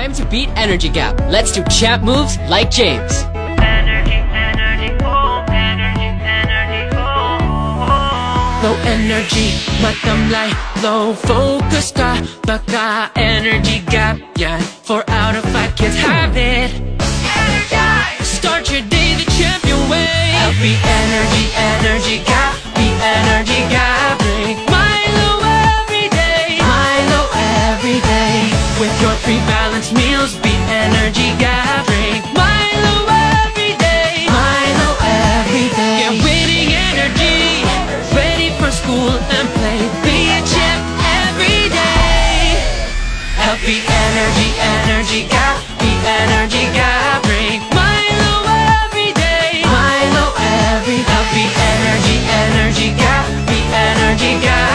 Time to beat energy gap. Let's do champ moves like James. Energy, energy, oh, energy, energy, oh, oh. Low energy, matamlay Low focus ka, baka energy gap yan Four out of five kids have it Energize! Start your day the champion way Happy energy, energy gap meals Be energy gap Drink Milo every day. Milo every day. Get winning energy. Ready for school and play. Be a champ every day. Healthy energy, energy gap Be energy gap Drink Milo every day. Milo every day. Healthy energy, energy gap Be energy Milo